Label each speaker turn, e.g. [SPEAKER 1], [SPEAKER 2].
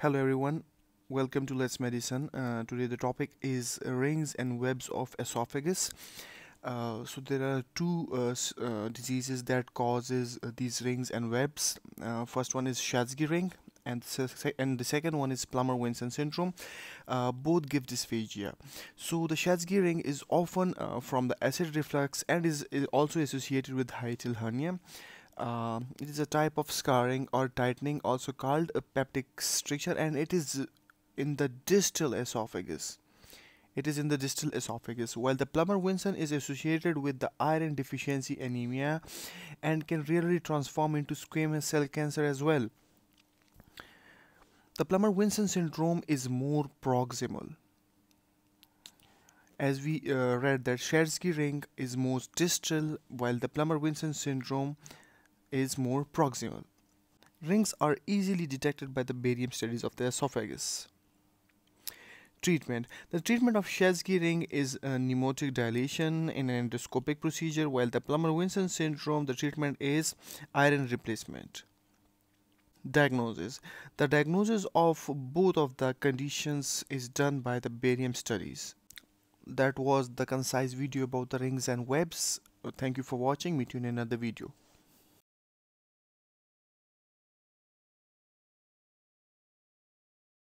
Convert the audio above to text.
[SPEAKER 1] Hello everyone, welcome to Let's Medicine. Uh, today the topic is rings and webs of esophagus. Uh, so there are two uh, uh diseases that causes uh, these rings and webs. Uh, first one is Schatzki ring and, and the second one is Plummer-Vinson syndrome. both give dysphagia. So the Schatzki ring is often from the acid reflux and is, is also associated with hiatal hernia. Uh, it is a type of scarring or tightening also called a peptic stricture and it is in the distal esophagus. It is in the distal esophagus while the Plummer-Vinson is associated with the iron deficiency anemia and can rarely transform into squamous cell cancer as well. The Plummer-Vinson syndrome is more proximal as we uh, read that Schatzki ring is most distal while the Plummer-Vinson syndrome is more proximal. Rings are easily detected by the barium studies of the esophagus. Treatment The treatment of Schatzki ring is uh, a pneumatic dilation in an endoscopic procedure, while the Plummer-Vinson syndrome, the treatment is iron replacement. Diagnosis The diagnosis of both of the conditions is done by the barium studies. That was the concise video about the rings and webs. Thank you for watching. Meet you in another video.